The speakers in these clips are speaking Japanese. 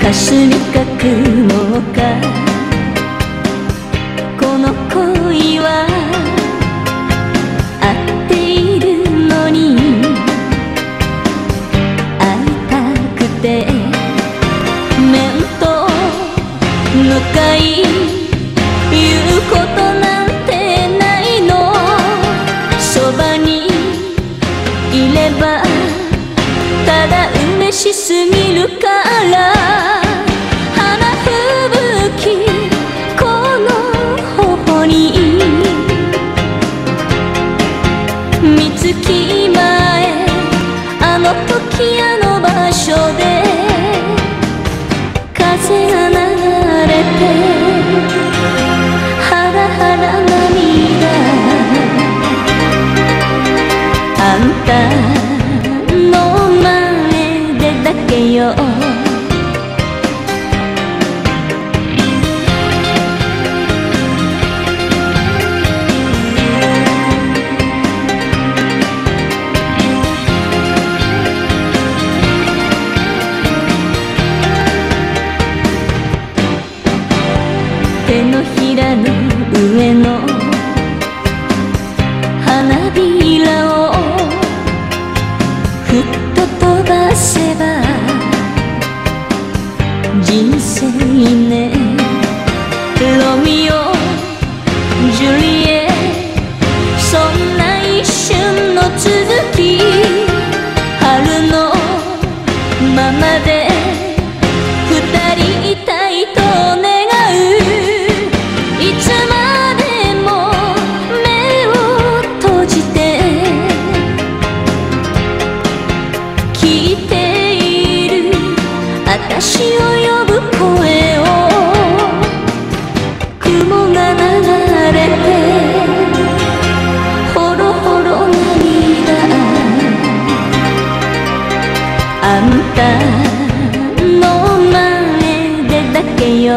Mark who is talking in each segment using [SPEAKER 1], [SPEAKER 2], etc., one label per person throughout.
[SPEAKER 1] 霞か雲か。この恋は合っているのに会いたくて面と向かい言うことなんてないの。そばにいればただ嬉しすぎるかのらの上の花びらをふっと飛ばせば人生ねロミオジュリエ私を呼ぶ声を雲が流れてほろほろ涙。あんたの前でだけよ。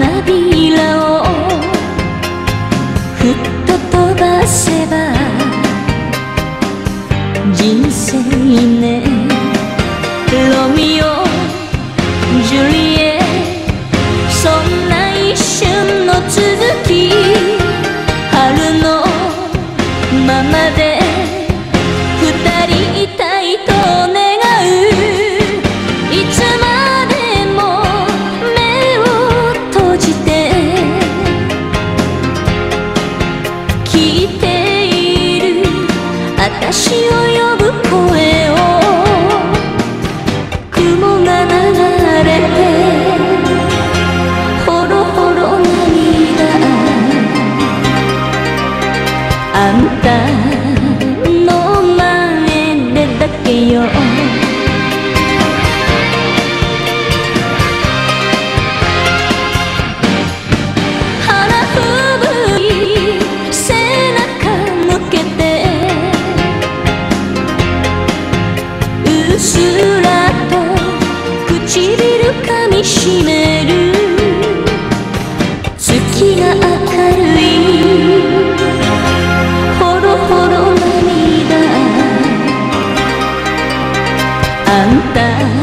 [SPEAKER 1] 花びらをふっと飛ばせば人生ね私を呼ぶ声を雲が流れてほろほろ涙。あんた ta.